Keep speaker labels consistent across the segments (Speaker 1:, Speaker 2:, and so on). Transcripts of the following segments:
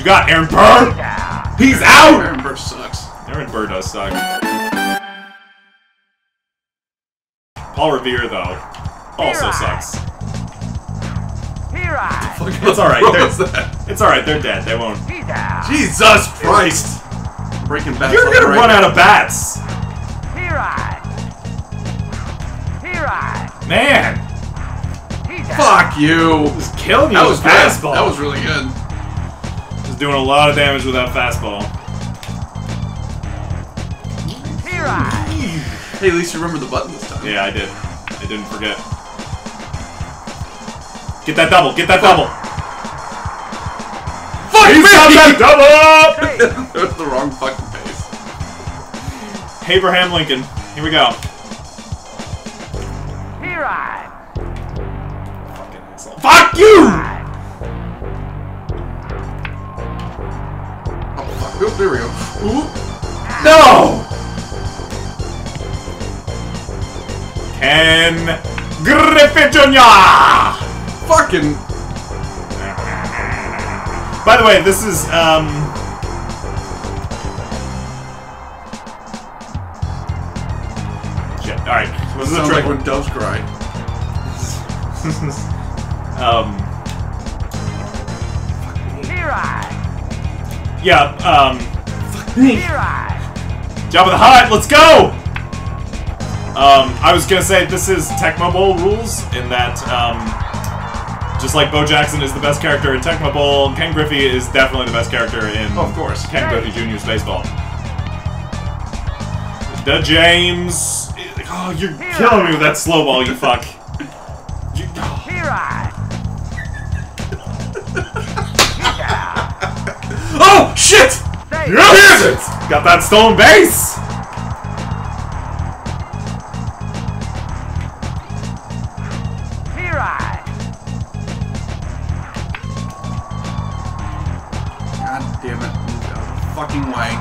Speaker 1: you got, Aaron Burr? He's out!
Speaker 2: Aaron Burr sucks.
Speaker 1: Aaron Burr does suck. Paul Revere, though, also sucks. It's alright, they're- It's alright, they're dead. They won't.
Speaker 2: Jesus Christ! Breaking bats.
Speaker 1: You're gonna
Speaker 2: and
Speaker 1: run
Speaker 2: right.
Speaker 1: out of bats! Man!
Speaker 2: Fuck you!
Speaker 1: Just killing you
Speaker 2: That was good.
Speaker 1: fastball.
Speaker 2: That was really good.
Speaker 1: Just doing a lot of damage with that fastball.
Speaker 2: Hey, at least you remember the button this time.
Speaker 1: Yeah, I did. I didn't forget. Get that double! Get that double!
Speaker 2: Fuck
Speaker 1: He's got that double!
Speaker 2: that was the wrong fucking face.
Speaker 1: Abraham Lincoln. Here we go. Fucking asshole. Fuck you!
Speaker 2: Oop, there we go. Ooh.
Speaker 1: No! Ken Griffey Jr.
Speaker 2: Fucking.
Speaker 1: By the way, this is um. Shit. All right. This is a
Speaker 2: Sounds like
Speaker 1: triple.
Speaker 2: when doves cry.
Speaker 1: um. Yeah. Um. Fuck me! Jabba the Hutt. Let's go. Um, I was gonna say this is Tecmo Bowl rules in that um, just like Bo Jackson is the best character in Tecmo Bowl, Ken Griffey is definitely the best character in
Speaker 2: Of course.
Speaker 1: Ken Griffey Jr.'s baseball. The James. Oh, you're killing me with that slow ball, you fuck.
Speaker 2: Shit!
Speaker 1: yes! Got that stolen base!
Speaker 2: God damn it! Move out of the fucking way.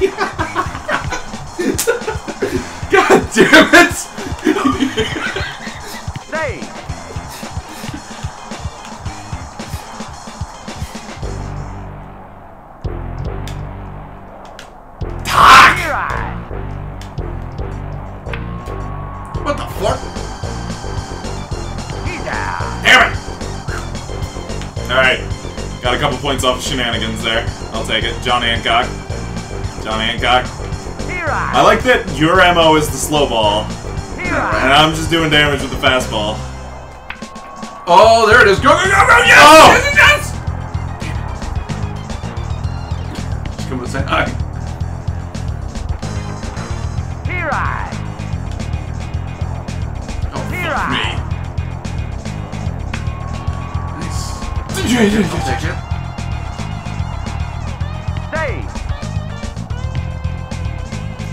Speaker 2: God damn it!
Speaker 1: Points off of shenanigans there. I'll take it. John Hancock. John Hancock. I like that your MO is the slow ball, and I'm just doing damage with the fastball.
Speaker 2: Oh, there it is. Go, go, go, go! Yes!
Speaker 1: Oh!
Speaker 2: Yes, yes, yes! Just come to say hi. Oh, fuck me. Nice. I'll take it.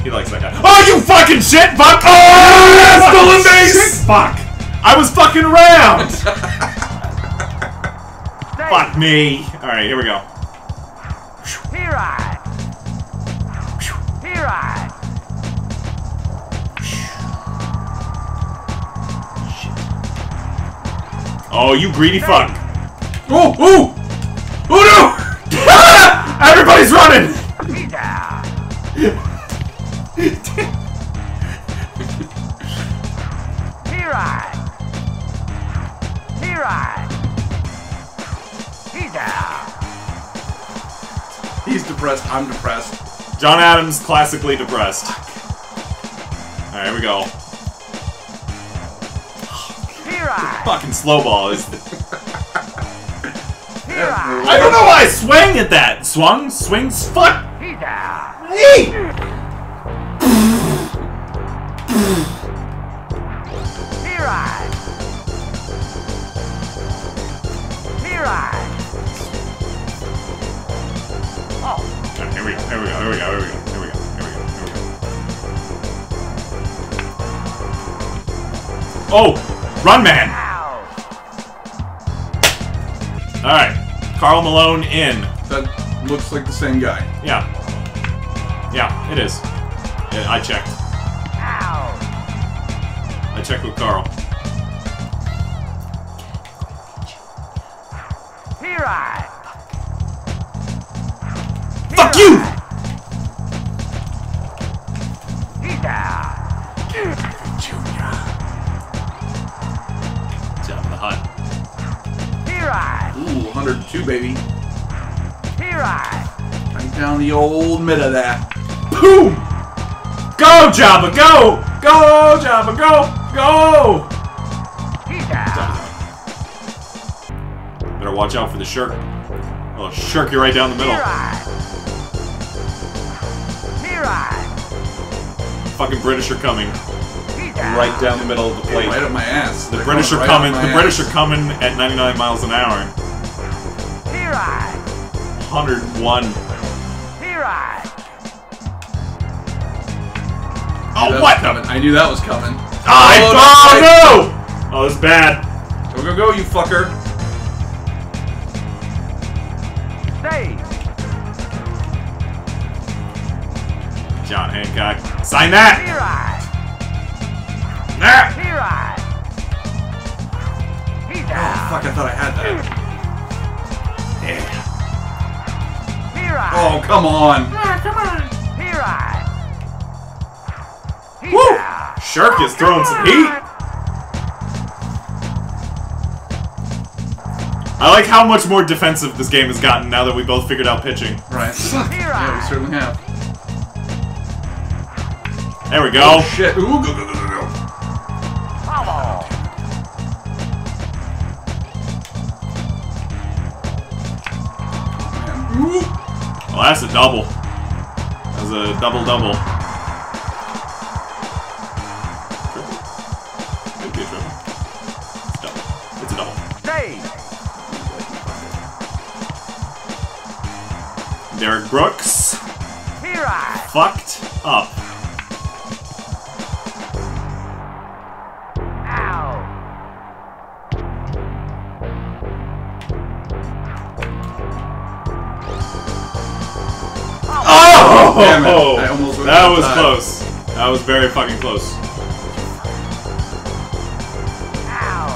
Speaker 1: He likes that guy. Oh, you fucking shit! Fuck! Oh, stolen base! Fuck! I was fucking around! Fuck me! Alright, here we go. Oh, you greedy fuck.
Speaker 2: Oh, oh! Oh no! He's depressed. I'm depressed.
Speaker 1: John Adams, classically depressed. Alright, here we go. Fucking slow ball is. I don't know why I swang at that. Swung? Swings? Fuck! he's Hey! Go, here we go, here we go, here we go, here we go, here we go, here we go. Oh! Run man! Alright. Karl Malone in.
Speaker 2: That looks like the same guy.
Speaker 1: Yeah. Yeah, it is. Yeah, I checked. I checked with Carl.
Speaker 3: Here I.
Speaker 1: Fuck you!
Speaker 2: Ooh, 102, baby.
Speaker 3: Here I.
Speaker 2: Right down the old mid of that.
Speaker 1: Boom! Go, Jabba, go! Go, Jabba, go! Go!
Speaker 3: He's.
Speaker 1: Better watch out for the shirk. Oh, shirk you right down the middle.
Speaker 3: Here I. Here I.
Speaker 1: Fucking British are coming. Right down the middle of the plate.
Speaker 2: Right up my ass.
Speaker 1: The
Speaker 2: They're
Speaker 1: British are
Speaker 2: going
Speaker 1: coming.
Speaker 2: right up my
Speaker 1: The British are coming at 99 miles an hour.
Speaker 3: Here I.
Speaker 1: 101.
Speaker 3: Here I.
Speaker 2: I knew
Speaker 1: Oh,
Speaker 2: that
Speaker 1: what
Speaker 2: was
Speaker 1: the?
Speaker 2: coming. I knew that was coming.
Speaker 1: I,
Speaker 2: Oh,
Speaker 1: oh,
Speaker 2: no.
Speaker 1: no! Oh, this is bad.
Speaker 2: Go, go, go, you fucker.
Speaker 3: Stay.
Speaker 1: John Hancock. Sign that!
Speaker 3: Here I.
Speaker 1: That!
Speaker 3: Here I. He's
Speaker 2: Oh, fuck, I thought I had that.
Speaker 1: Yeah.
Speaker 3: Here I.
Speaker 2: Oh, come on.
Speaker 3: Here I. He's
Speaker 1: Woo!
Speaker 3: down.
Speaker 1: Shirk is throwing some heat. I like how much more defensive this game has gotten now that we both figured out pitching.
Speaker 2: Right.
Speaker 3: Here
Speaker 2: Yeah, we certainly have.
Speaker 1: There we go.
Speaker 2: Oh, shit. Ooh,
Speaker 1: Well, that's a double. That's a double double. Triple? Could be a triple. It's double. It's a double.
Speaker 3: Stay.
Speaker 1: Derek Brooks
Speaker 3: Here I.
Speaker 1: fucked up. Oh!
Speaker 2: Damn it. Oh. I almost
Speaker 1: that was
Speaker 2: time.
Speaker 1: close. That was very fucking close.
Speaker 3: Ow.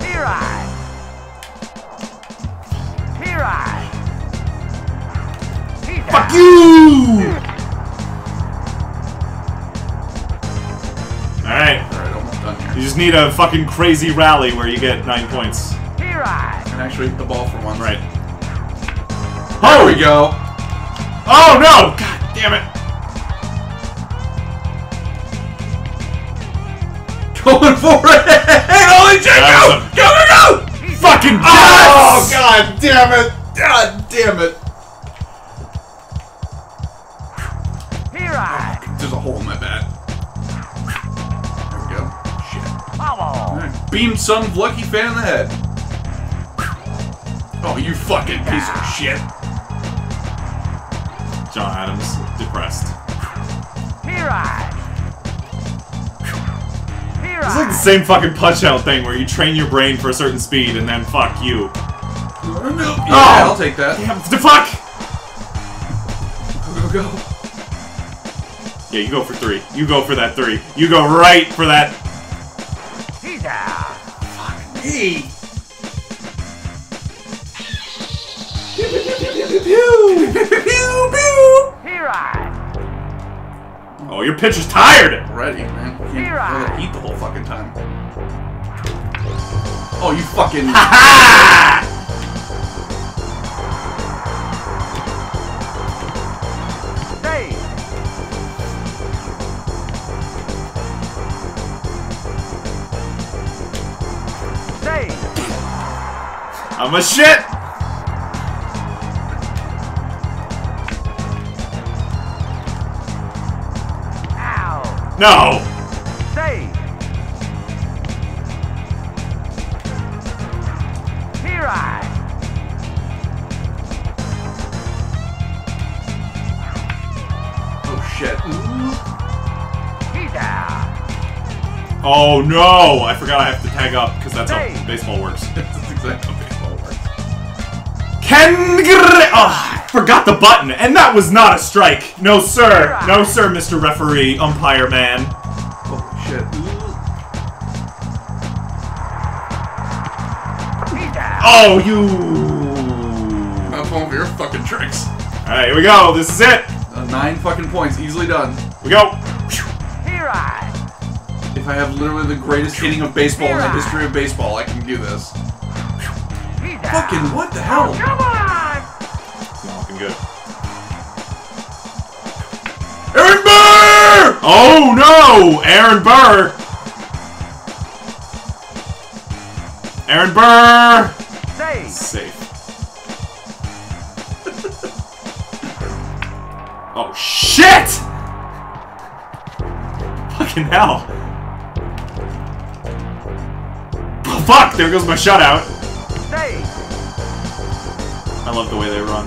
Speaker 3: Here I. Here I. He's
Speaker 1: Fuck
Speaker 3: down.
Speaker 1: you! Alright.
Speaker 2: Alright, almost done
Speaker 1: You just need a fucking crazy rally where you get nine points.
Speaker 3: Here I.
Speaker 2: And actually hit the ball for once.
Speaker 1: Right.
Speaker 2: There we go.
Speaker 1: Oh no! God damn it!
Speaker 2: Going for it. Holy shit, go! Go, go, go!
Speaker 3: He's
Speaker 1: Fucking
Speaker 2: Oh, god damn it! God damn it!
Speaker 3: Here I.
Speaker 2: There's a hole in my bat. There we go. Shit.
Speaker 3: Follow.
Speaker 2: Alright. Beam some lucky fan in the head. Oh, you fucking piece of shit.
Speaker 1: John Adams, depressed.
Speaker 3: Here I. Here
Speaker 1: It's like the same fucking punch out thing where you train your brain for a certain speed and then fuck you.
Speaker 2: Yeah,
Speaker 1: Oh.
Speaker 2: I'll take that.
Speaker 1: Damn, the fuck!
Speaker 2: Go, go, go.
Speaker 1: Yeah, you go for three. You go for that three. You go right for that.
Speaker 3: He's down.
Speaker 2: Hey!
Speaker 3: Here
Speaker 1: Oh, your pitcher's tired!
Speaker 2: Ready, man. Can't
Speaker 3: Here
Speaker 2: let
Speaker 3: I-
Speaker 2: it eat the whole fucking time. Oh, you fucking.
Speaker 1: Ha!
Speaker 3: Stay. Stay.
Speaker 1: I'm a shit! No!
Speaker 3: Stay. Here I.
Speaker 2: Oh shit.
Speaker 3: Down.
Speaker 1: Oh no! I forgot I have to tag up because that's how baseball works.
Speaker 2: That's exactly how baseball works.
Speaker 1: Ken Oh, forgot the button, and that was not a strike. No, sir. No, sir, Mr. Referee, umpire man.
Speaker 2: Holy shit.
Speaker 1: Oh, you.
Speaker 2: Have fun with your fucking tricks.
Speaker 1: Alright, here we go. This is it.
Speaker 2: Uh, nine fucking points, easily done.
Speaker 1: We go.
Speaker 3: Here I.
Speaker 2: If I have literally the greatest hitting of baseball in the history of baseball, I can do this. Fucking what the hell?
Speaker 3: Come on.
Speaker 1: Not looking good.
Speaker 2: Aaron Burr!
Speaker 1: Oh no! Aaron Burr! Aaron Burr!
Speaker 3: Save.
Speaker 1: Safe. oh shit! Fucking hell. Oh, fuck! There goes my shutout.
Speaker 3: Save.
Speaker 1: I love the way they run.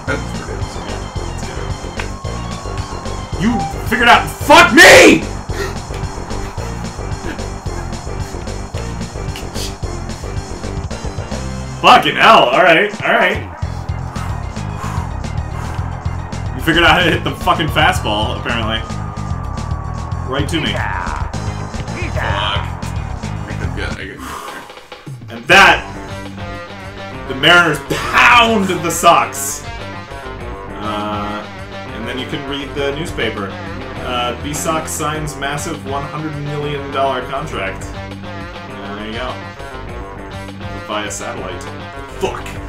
Speaker 1: You figured out. Fuck me! Fucking hell. Alright, alright. You figured out how to hit the fucking fastball, apparently. Right to me.
Speaker 3: Down. He's down.
Speaker 2: I I'm good.
Speaker 1: And that, the Mariners pounded the Sox. You can read the newspaper. Uh, B Sox signs massive $100 million contract. There you go. Via satellite. Fuck.